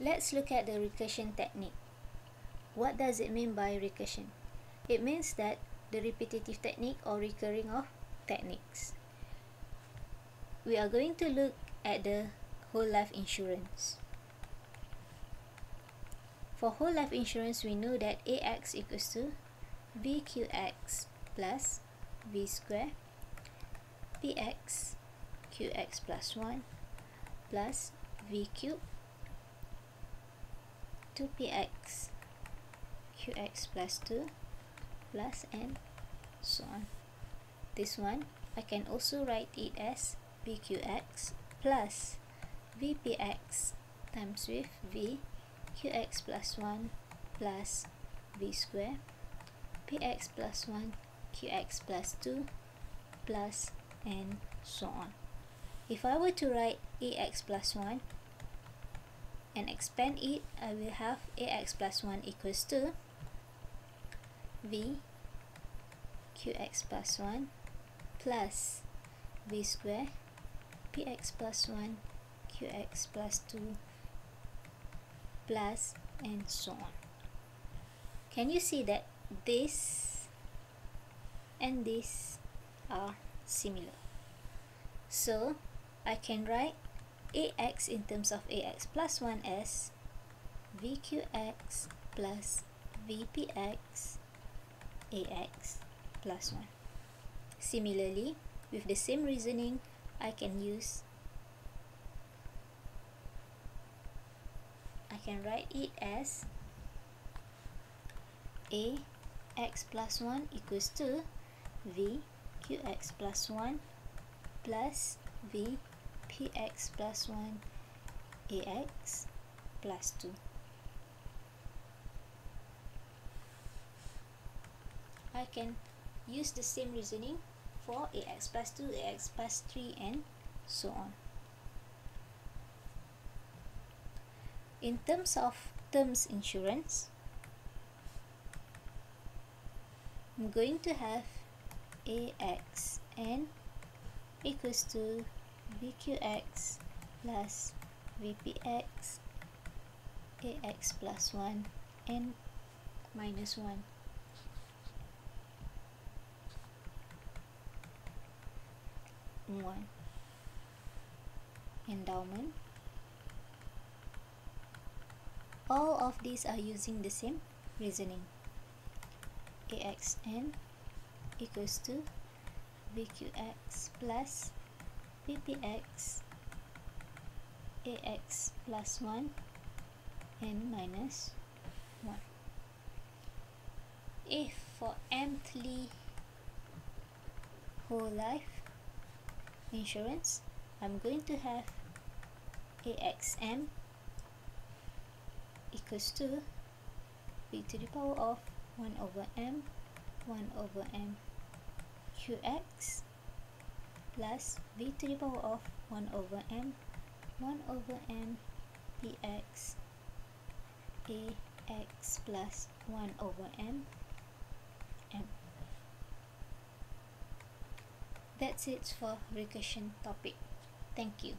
Let's look at the recursion technique. What does it mean by recursion? It means that the repetitive technique or recurring of techniques. We are going to look at the whole life insurance. For whole life insurance, we know that AX equals to VQX plus V square PX QX plus 1 plus V cube 2px qx plus 2 plus and so on. This one I can also write it as vqx plus vpx times with v qx plus 1 plus v square px plus 1 qx plus 2 plus and so on. If I were to write ax plus 1 and expand it I will have ax plus 1 equals to v qx plus 1 plus v square px plus 1 qx plus 2 plus and so on. Can you see that this and this are similar? So I can write ax in terms of ax plus 1 as vqx plus vpx ax plus 1. Similarly, with the same reasoning, I can use I can write it as a x plus 1 equals to v qx plus 1 plus v px plus 1 ax plus 2 I can use the same reasoning for ax plus 2, ax plus 3 and so on. In terms of terms insurance I'm going to have ax n equals to vqx plus vpx ax plus 1 and minus 1 1 endowment. All of these are using the same reasoning. Axn equals to vqx plus vpx ax plus 1 and minus 1 if for monthly whole life insurance I'm going to have AXM equals to v to the power of 1 over m 1 over m qx plus v to the power of 1 over m 1 over m px ax plus 1 over m m. That's it for recursion topic. Thank you